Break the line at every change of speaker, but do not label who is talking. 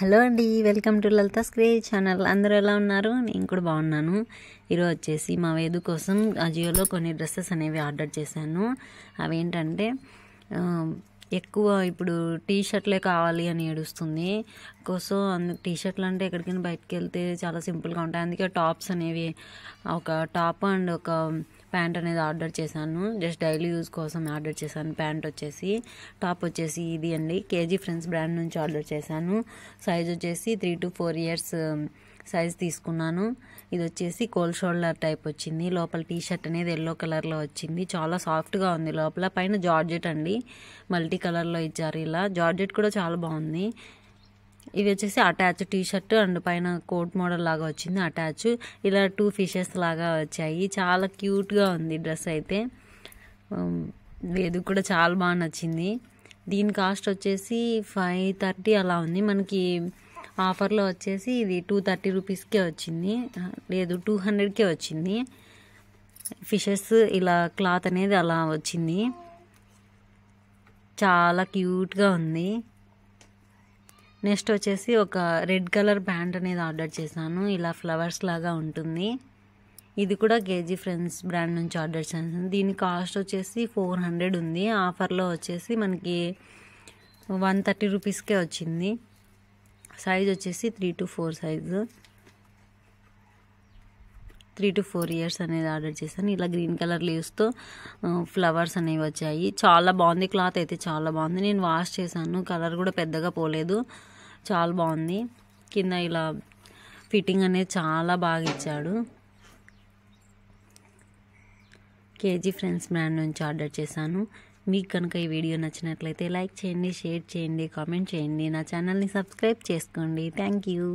Hello అండి welcome to Lalitha స్క్రే channel. అందరూ ఎలా ఉన్నారు? నేను కూడా బాగున్నాను. ఈరోజు వచ్చేసి మా వేదు కోసం అజియోలో కొన్ని డ్రెస్సెస్ అనేవి ఆర్డర్ చేశాను. అవేంటంటే ఎక్కువ ఇప్పుడు టీ షర్ట్లే కావాలి అని ఏడుస్తుంది. కోసం అందుకు టీ షర్ట్లు అంటే ఎక్కడికైనా బయటకు వెళ్తే చాలా సింపుల్గా ఉంటాయి. అందుకే టాప్స్ అనేవి ఒక టాప్ అండ్ ఒక ప్యాంట్ అనేది ఆర్డర్ చేశాను. జస్ట్ డైలీ యూజ్ కోసం ఆర్డర్ చేశాను. ప్యాంట్ వచ్చేసి టాప్ వచ్చేసి ఇది అండి. కేజీ ఫ్రెండ్స్ బ్రాండ్ నుంచి ఆర్డర్ చేశాను. సైజ్ వచ్చేసి three to four years size తీసుకున్నాను. ఇది వచ్చేసి కోల్డ్ షోల్డర్ టైప్ వచ్చింది. లోపల టీ షర్ట్ అనేది ఎల్లో కలర్లో వచ్చింది. చాలా సాఫ్ట్గా ఉంది లోపల. పైన జార్జెట్ అండి. మల్టీ కలర్లో ఇచ్చారు ఇలా. జార్జెట్ కూడా చాలా బాగుంది. ఇవి వచ్చేసి అటాచ్ టీ షర్ట్ అండ్ పైన కోట్ మోడల్ లాగా వచ్చింది అటాచ్. ఇలా టూ ఫిషెస్ లాగా వచ్చాయి. చాలా క్యూట్గా ఉంది డ్రెస్ అయితే. వేదిక కూడా చాలా బాగా నచ్చింది. దీని కాస్ట్ వచ్చేసి ఫైవ్ థర్టీ అలా ఉంది. మనకి ఆఫర్లో వచ్చేసి ఇది టూ థర్టీ రూపీస్కే వచ్చింది. లేదు టూ హండ్రెడ్కే వచ్చింది. ఫిషెస్ ఇలా క్లాత్ అనేది అలా వచ్చింది. చాలా క్యూట్గా ఉంది. నెక్స్ట్ వచ్చేసి ఒక రెడ్ కలర్ ప్యాంట్ అనేది ఆర్డర్ చేశాను. ఇలా ఫ్లవర్స్ లాగా ఉంటుంది. ఇది కూడా కేజీ ఫ్రెండ్స్ బ్రాండ్ నుంచి ఆర్డర్ చేశాను. దీని కాస్ట్ వచ్చేసి ఫోర్ హండ్రెడ్ ఉంది. ఆఫర్లో వచ్చేసి మనకి వన్ థర్టీ రూపీస్కే వచ్చింది. సైజ్ వచ్చేసి three to four size. Three to four years అనేది ఆర్డర్ చేశాను. ఇలా గ్రీన్ కలర్ లీవ్స్తో ఫ్లవర్స్ అనేవి వచ్చాయి. చాలా బాగుంది. క్లాత్ అయితే చాలా బాగుంది. నేను వాష్ చేశాను. కలర్ కూడా పెద్దగా పోలేదు. చాలా బాగుంది. కింద ఇలా ఫిట్టింగ్ అనేది చాలా బాగా ఇచ్చాడు. కేజీ ఫ్రెండ్స్ బ్రాండ్ నుంచి ఆర్డర్ చేశాను. మీకు కనుక ఈ వీడియో నచ్చినట్లయితే లైక్ చేయండి షేర్ చేయండి కామెంట్ చేయండి. నా ఛానల్ని సబ్స్క్రైబ్ చేసుకోండి. Thank you.